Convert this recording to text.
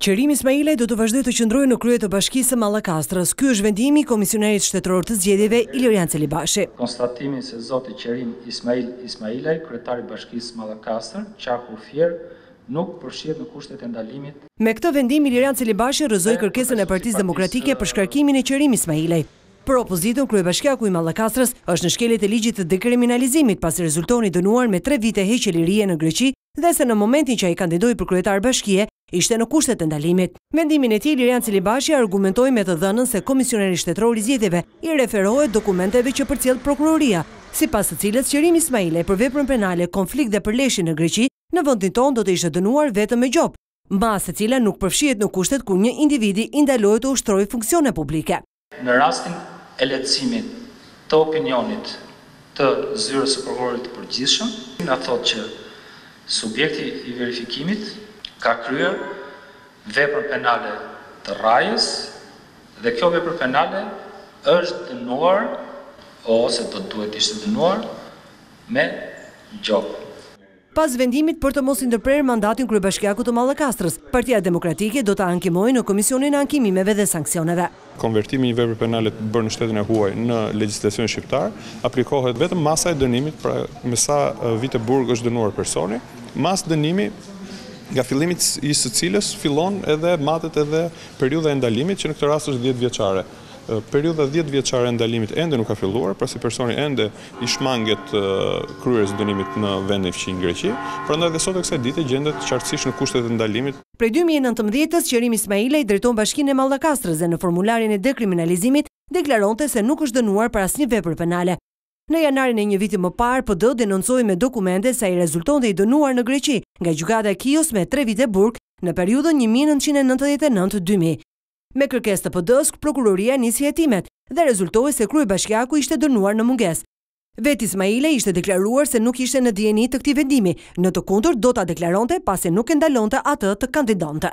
Qerim Ismailaj do të vazhdojë të qëndrojë në krye të Bashkisë së Mallakastrës. Ky është vendimi i Komisionerit Shtetëror të Zgjedhjeve, Ilirjan Celibashi. Konstatimin se zoti Qerim Ismail Ismailaj, kryetar i Bashkisë Mallakastër, qarku Fier, nuk përfshihet në kushtet e ndalimit, Me këtë vendim, Ilirjan Celibashi rrëzoi kërkesën e Partisë Demokratike për shkarkimin e Qerim Ismailaj. Për opozitën, kryebashkiaku i Mallakastrës është në shkelje të ligjit të dekriminalizimit, pasi rezulton i dënuar me tre vite heqje lirie në Greqi dhe se në momentin që ai kandidoi për kryetar bashkie, ishte në kushtet e ndalimit. Vendimin e tij, Ilirjan Celibashi e argumentoi me të dhënën se Komisioneri Shtetëror i Zgjedhjeve i referohet dokumenteve që përcjell Prokuroria, sipas së cilës Qerim Ismailaj për veprën penale Konflikt dhe Përleshje në Greqi, në vendin tonë do të ishte dënuar vetëm me gjobë, masë e cila nuk përfshihet në kushtet kur një individi i ndalohet të ushtrojë funksione publike. Në rastin e leximit të opinionit të Zyrës së Prokurorit të Përgjithshëm, na thotë që subjekti i verifikimit ka kryer veprën penale të rrahjes dhe kjo vepër penale është dënuar ose do të duhet të ishte dënuar me gjobë. Pas vendimit për të mos i ndërprerë mandatin kryebashkiakut të Mallakastrës, Partia Demokratike do ta ankimojë në Komisionin e Ankimimeve dhe Sanksioneve. Konvertimi i një vepre penale të bërë në shtetin e huaj në legjislacionin shqiptar, aplikohet vetëm masa e dënimit, pra me sa vite burg është dënuar personi, masë dënimi nga fillimi i së cilës fillon edhe matet edhe periudha e ndalimit, që në këtë rast është dhjetë vjeçare. Periudha dhjetë vjeçare e ndalimit ende nuk ka filluar, pasi personi ende i shmanget kryerjes së dënimit në vendin fqinj Greqi, prandaj dhe sot e kësaj dite gjendet qartësisht në kushtet e ndalimit. Prej dy mijë e nëntëmbëdhjetë-s Qerim Ismailaj drejton Bashkinë e Mallakastrës dhe në formularin e dekriminalizimit deklaronte se nuk është dënuar për asnjë vepër penale. Në janarin e një viti më parë, PD denoncoi me dokumente se ai rezultonte i dënuar në Greqi nga Gjykata e Kios me tre vite burg në periudhën një mijë e nëntëqind e nëntëdhjetë e nëntë-dy mijë. Me kërkesë të PD-së, prokuroria nisi hetimet dhe rezultoi se kryebashkiaku ishte dënuar në mungesë. Vetë Ismailaj ishte deklaruar se nuk ishte në dijeni të këtij vendimi, në të kundërt do ta deklaronte pasi nuk e ndalonte atë të kandidonte.